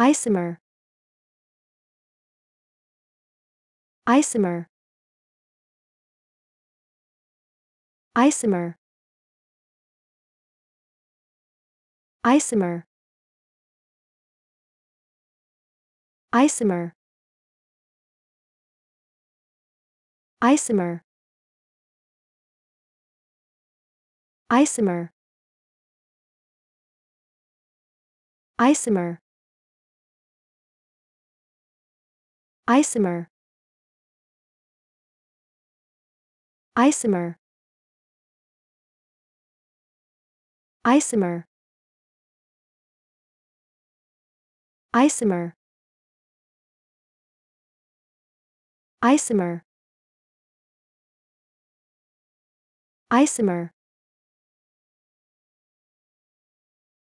isomer. Isomer. Isomer. Isomer. Isomer. Isomer. Isomer. Isomer isomer. Isomer. Isomer. Isomer. Isomer. Isomer